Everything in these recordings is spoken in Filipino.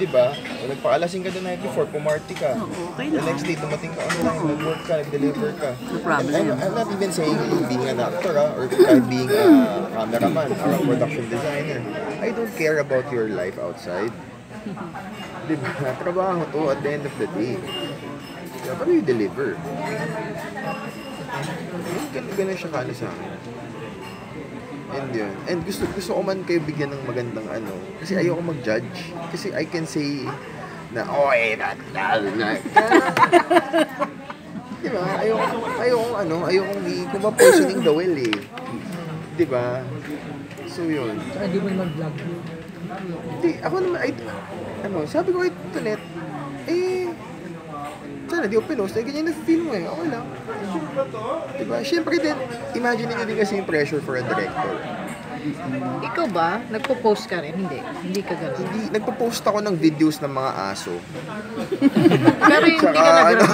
di ba? Nagpaalasing ka the night before, pumarty ka. Oo, okay The lang. next day, dumating ka online, nag-work ka, nag-deliver ka. No problem. And I'm, I'm not even saying being an actor, ah, or kahit being a cameraman or a production designer. I don't care about your life outside. Di ba? Trabaho to at the end of the day. Pero you deliver. Ganun, siya kano sa akin. And yun. And gusto, gusto ko man kayo bigyan ng magandang ano. Kasi ayoko mag-judge. Kasi I can say na, oh, eh, na, na, na. Di ba? Ayoko, ayoko, ano, ayoko kung poisoning the well eh. Di ba? So yun. Saka di mo mag-vlog. Hindi, ako naman, ay, ano, sabi ko kay Tonet, eh, sana di ko pinost, eh, ganyan na feel mo eh, okay lang. Diba? Siyempre din, imagine nyo din kasi yung pressure for a director. Ikaw ba? Nagpo-post ka rin? Hindi. Hindi ka gano'n. Hindi, nagpo-post ako ng videos ng mga aso. Pero hindi Tsaka, ka ano, nag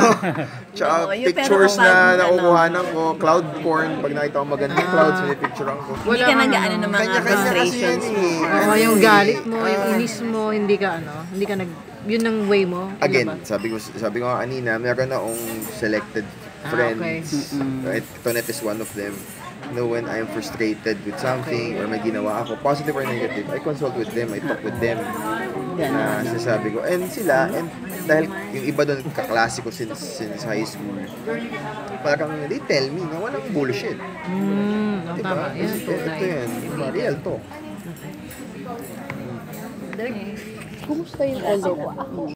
tsaka Oo, yung pero pictures na ano, nakukuhanan ko, cloud porn, pag nakita ko magandang clouds, pinipicturean ko. Hindi ka nag-ano ng mga Kanya-kanya kasi yan frustrations mo. eh. Oo, Ano yung galit mo, yung ah, inis mo, hindi ka ano, hindi ka nag, yun ang way mo. Again, Ano ba? sabi ko sabi ko kanina, meron na akong selected Ah, friends. okay. Right? Tonet is one of them. You know, when I'm frustrated with something or may ginawa ako, positive or negative, I consult with them, I talk with them. Na sasabi ko. And sila, and dahil yung iba doon kaklase ko since, since high school, parang they tell me na walang bullshit. Hmm, ang Diba? tama. Yan, Ito, ito yan. Real talk. Kumusta yung mo?